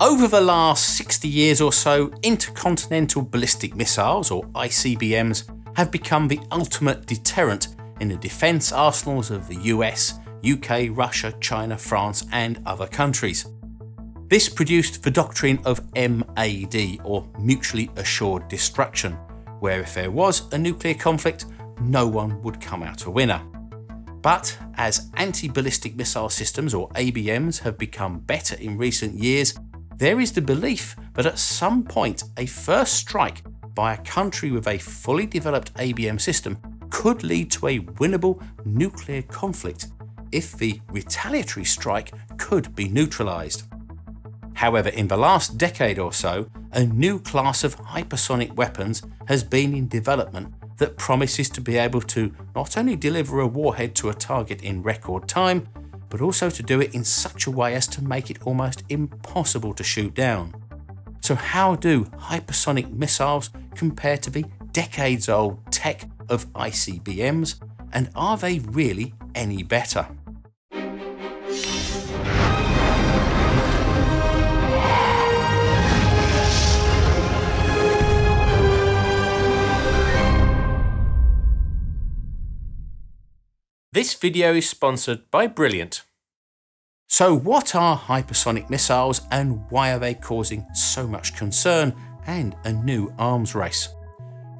Over the last 60 years or so, intercontinental ballistic missiles, or ICBMs, have become the ultimate deterrent in the defence arsenals of the US, UK, Russia, China, France, and other countries. This produced the doctrine of MAD, or Mutually Assured Destruction, where if there was a nuclear conflict, no one would come out a winner. But as anti ballistic missile systems, or ABMs, have become better in recent years, there is the belief that at some point a first strike by a country with a fully developed ABM system could lead to a winnable nuclear conflict if the retaliatory strike could be neutralised. However, in the last decade or so, a new class of hypersonic weapons has been in development that promises to be able to not only deliver a warhead to a target in record time, but also to do it in such a way as to make it almost impossible to shoot down. So, how do hypersonic missiles compare to the decades old tech of ICBMs, and are they really any better? This video is sponsored by Brilliant. So, what are hypersonic missiles and why are they causing so much concern and a new arms race?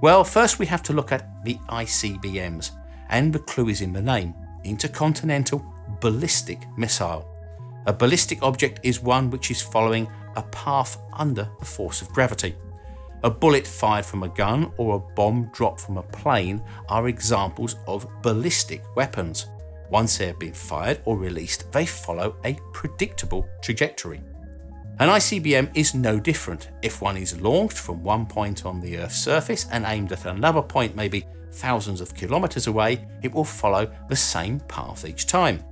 Well, first we have to look at the ICBMs, and the clue is in the name Intercontinental Ballistic Missile. A ballistic object is one which is following a path under the force of gravity. A bullet fired from a gun or a bomb dropped from a plane are examples of ballistic weapons. Once they have been fired or released, they follow a predictable trajectory. An ICBM is no different. If one is launched from one point on the Earth's surface and aimed at another point, maybe thousands of kilometres away, it will follow the same path each time.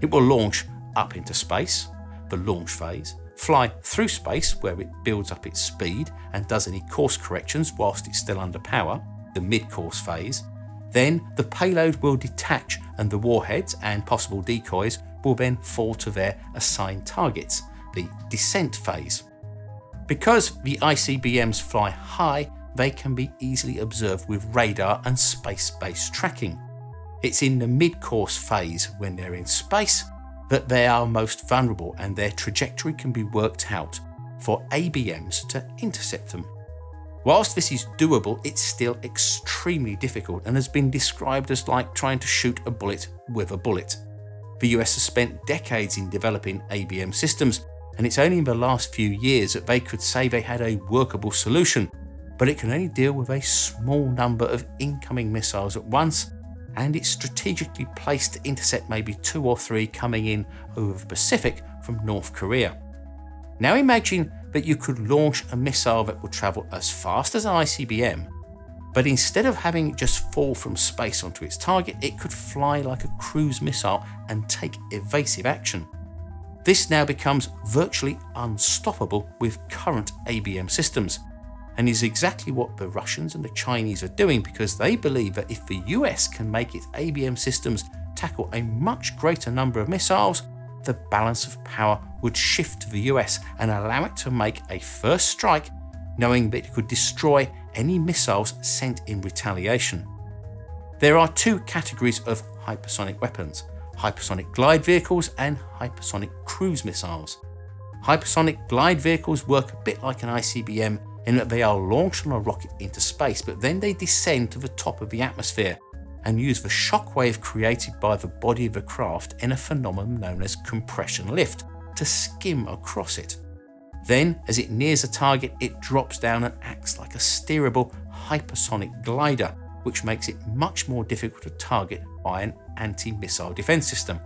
It will launch up into space, the launch phase, fly through space where it builds up its speed and does any course corrections whilst it's still under power, the mid course phase. Then the payload will detach and the warheads and possible decoys will then fall to their assigned targets, the descent phase. Because the ICBMs fly high, they can be easily observed with radar and space based tracking. It's in the mid course phase when they're in space that they are most vulnerable and their trajectory can be worked out for ABMs to intercept them. Whilst this is doable, it's still extremely difficult and has been described as like trying to shoot a bullet with a bullet. The US has spent decades in developing ABM systems, and it's only in the last few years that they could say they had a workable solution, but it can only deal with a small number of incoming missiles at once and it's strategically placed to intercept maybe two or three coming in over the Pacific from North Korea. Now imagine that you could launch a missile that would travel as fast as an ICBM, but instead of having it just fall from space onto its target, it could fly like a cruise missile and take evasive action. This now becomes virtually unstoppable with current ABM systems, and is exactly what the Russians and the Chinese are doing because they believe that if the US can make its ABM systems tackle a much greater number of missiles, the balance of power would shift to the US and allow it to make a first strike, knowing that it could destroy any missiles sent in retaliation. There are two categories of hypersonic weapons hypersonic glide vehicles and hypersonic cruise missiles. Hypersonic glide vehicles work a bit like an ICBM in that they are launched on a rocket into space, but then they descend to the top of the atmosphere and use the shockwave created by the body of the craft in a phenomenon known as compression lift to skim across it. Then, as it nears a target, it drops down and acts like a steerable hypersonic glider, which makes it much more difficult to target by an anti missile defense system.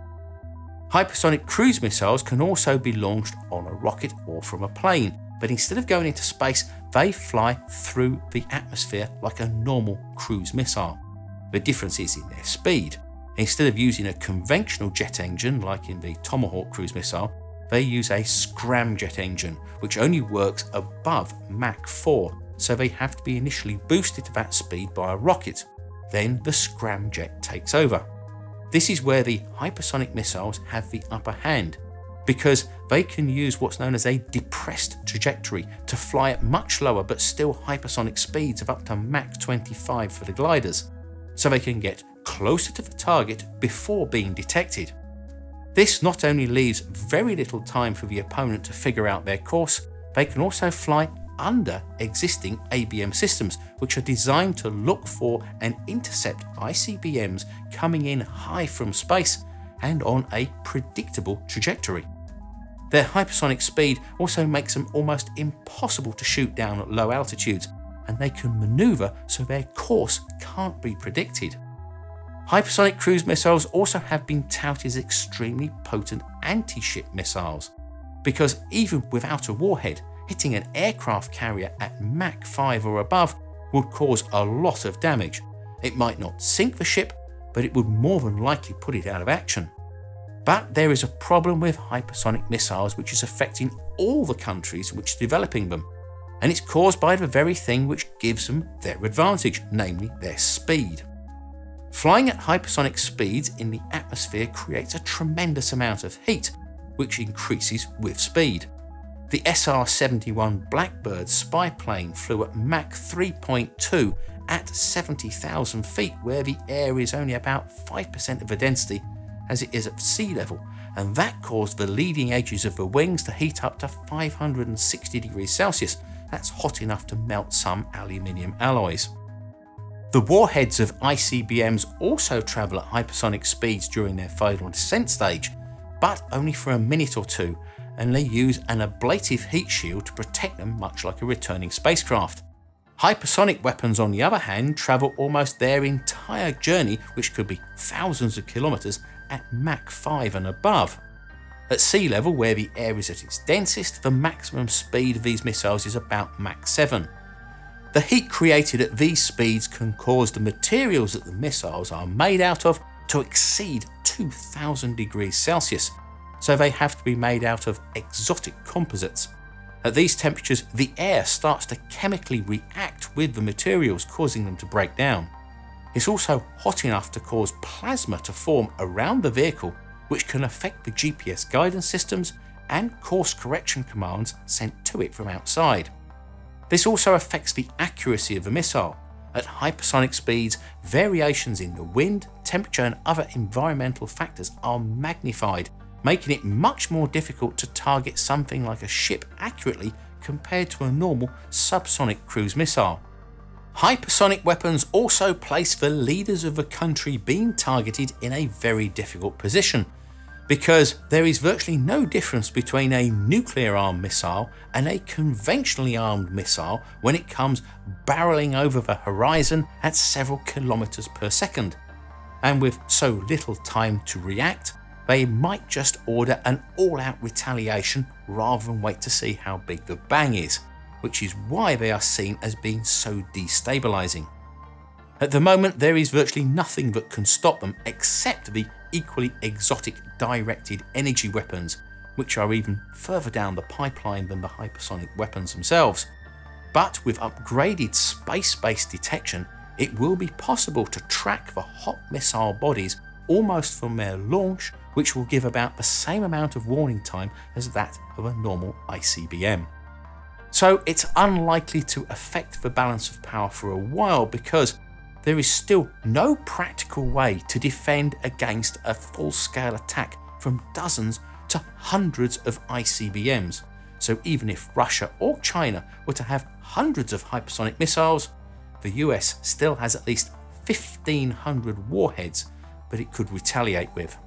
Hypersonic cruise missiles can also be launched on a rocket or from a plane, but instead of going into space, they fly through the atmosphere like a normal cruise missile. The difference is in their speed. Instead of using a conventional jet engine like in the Tomahawk cruise missile, they use a scramjet engine which only works above Mach 4, so they have to be initially boosted to that speed by a rocket. Then the scramjet takes over. This is where the hypersonic missiles have the upper hand because they can use what's known as a depressed trajectory to fly at much lower but still hypersonic speeds of up to Mach 25 for the gliders, so they can get closer to the target before being detected. This not only leaves very little time for the opponent to figure out their course, they can also fly under existing ABM systems, which are designed to look for and intercept ICBMs coming in high from space and on a predictable trajectory. Their hypersonic speed also makes them almost impossible to shoot down at low altitudes, and they can maneuver so their course can't be predicted. Hypersonic cruise missiles also have been touted as extremely potent anti ship missiles, because even without a warhead, hitting an aircraft carrier at Mach 5 or above would cause a lot of damage. It might not sink the ship, but it would more than likely put it out of action. But there is a problem with hypersonic missiles which is affecting all the countries which are developing them, and it's caused by the very thing which gives them their advantage, namely their speed. Flying at hypersonic speeds in the atmosphere creates a tremendous amount of heat, which increases with speed. The SR 71 Blackbird spy plane flew at Mach 3.2 at 70,000 feet, where the air is only about 5% of the density as it is at sea level, and that caused the leading edges of the wings to heat up to 560 degrees Celsius. That's hot enough to melt some aluminium alloys. The warheads of ICBMs also travel at hypersonic speeds during their final descent stage, but only for a minute or two, and they use an ablative heat shield to protect them much like a returning spacecraft. Hypersonic weapons, on the other hand, travel almost their entire journey, which could be thousands of kilometres, at Mach 5 and above. At sea level, where the air is at its densest, the maximum speed of these missiles is about Mach 7. The heat created at these speeds can cause the materials that the missiles are made out of to exceed 2000 degrees Celsius, so they have to be made out of exotic composites. At these temperatures, the air starts to chemically react with the materials, causing them to break down. It's also hot enough to cause plasma to form around the vehicle, which can affect the GPS guidance systems and course correction commands sent to it from outside. This also affects the accuracy of the missile. At hypersonic speeds, variations in the wind, temperature, and other environmental factors are magnified, making it much more difficult to target something like a ship accurately compared to a normal subsonic cruise missile. Hypersonic weapons also place the leaders of a country being targeted in a very difficult position because there is virtually no difference between a nuclear armed missile and a conventionally armed missile when it comes barreling over the horizon at several kilometers per second. And with so little time to react, they might just order an all out retaliation rather than wait to see how big the bang is, which is why they are seen as being so destabilising. At the moment, there is virtually nothing that can stop them except the equally exotic directed energy weapons, which are even further down the pipeline than the hypersonic weapons themselves. But with upgraded space based detection, it will be possible to track the hot missile bodies almost from their launch which will give about the same amount of warning time as that of a normal ICBM. So it's unlikely to affect the balance of power for a while because there is still no practical way to defend against a full scale attack from dozens to hundreds of ICBMs. So even if Russia or China were to have hundreds of hypersonic missiles, the US still has at least 1500 warheads that it could retaliate with.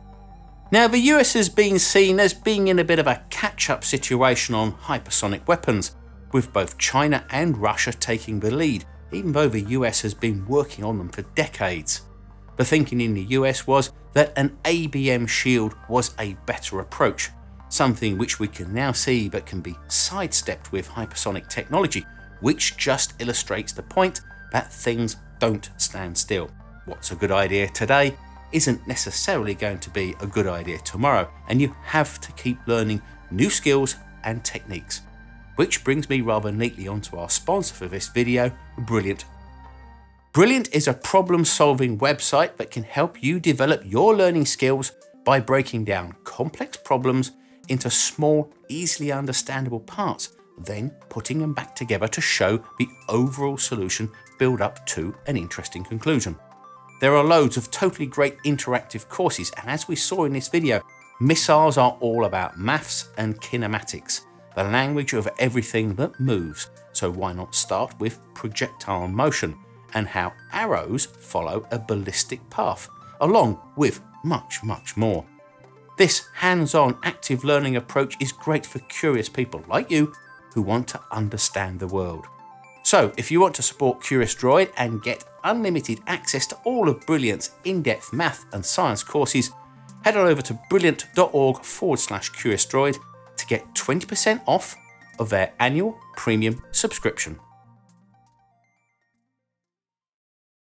Now, the US has been seen as being in a bit of a catch up situation on hypersonic weapons, with both China and Russia taking the lead, even though the US has been working on them for decades. The thinking in the US was that an ABM shield was a better approach, something which we can now see but can be sidestepped with hypersonic technology, which just illustrates the point that things don't stand still. What's a good idea today isn't necessarily going to be a good idea tomorrow, and you have to keep learning new skills and techniques. Which brings me rather neatly onto our sponsor for this video, Brilliant. Brilliant is a problem solving website that can help you develop your learning skills by breaking down complex problems into small, easily understandable parts, then putting them back together to show the overall solution build up to an interesting conclusion. There are loads of totally great interactive courses, and as we saw in this video, missiles are all about maths and kinematics, the language of everything that moves. So why not start with projectile motion and how arrows follow a ballistic path, along with much, much more. This hands-on active learning approach is great for curious people like you who want to understand the world. So if you want to support Curious Droid and get unlimited access to all of Brilliant's in-depth math and science courses, head on over to brilliant.org forward slash Curious Droid get 20% off of their annual premium subscription.